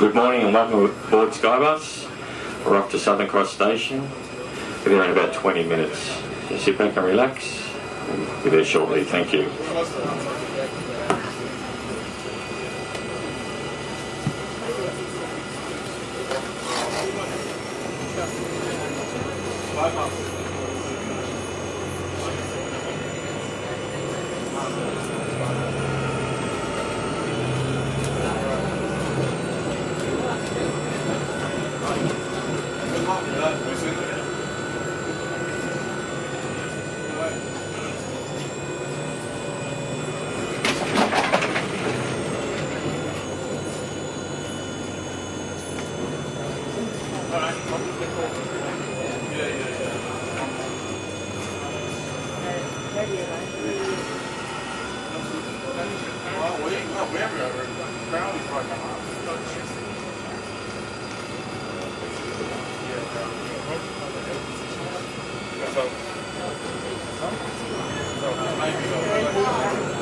Good morning and welcome aboard Skybus. We're off to Southern Cross Station. We'll be there in about 20 minutes. So sit back and relax. We'll be there shortly. Thank you. So, so maybe.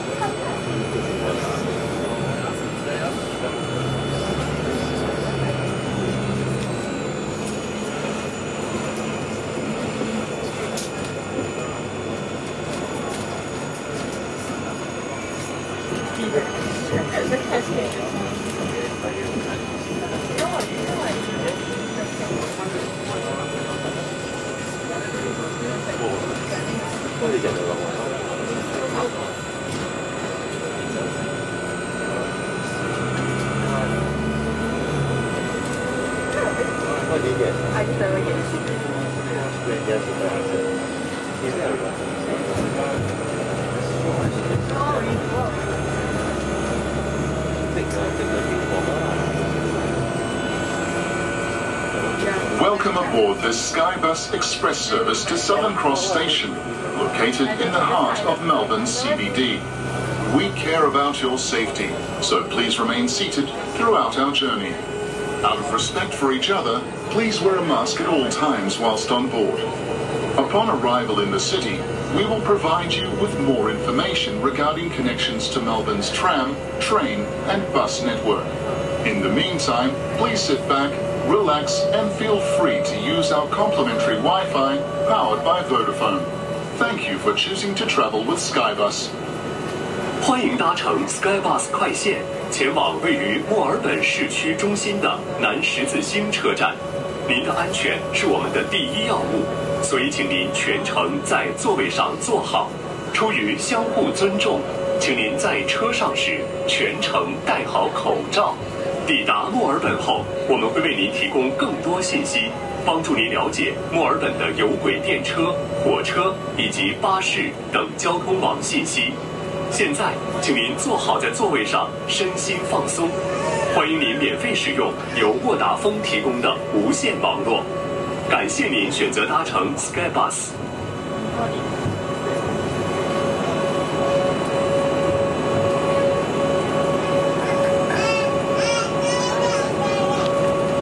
Oh, Welcome aboard the Skybus Express service to Southern Cross Station, located in the heart of Melbourne CBD. We care about your safety, so please remain seated throughout our journey. Out of respect for each other, please wear a mask at all times whilst on board. Upon arrival in the city, we will provide you with more information regarding connections to Melbourne's tram, train, and bus network. In the meantime, please sit back, relax, and feel free to use our complimentary Wi-Fi powered by Vodafone. Thank you for choosing to travel with Skybus. 欢迎搭乘 Skybus 快线前往位于墨尔本市区中心的南十字星车站。您的安全是我们的第一要务， 所以请您全程在座位上坐好。出于相互尊重，请您在车上时全程戴好口罩。抵达墨尔本后，我们会为您提供更多信息，帮助您了解墨尔本的有轨电车、火车以及巴士等交通网信息。现在，请您坐好在座位上，身心放松。欢迎您免费使用由沃达丰提供的无线网络。感谢您选择搭乘 Skybus。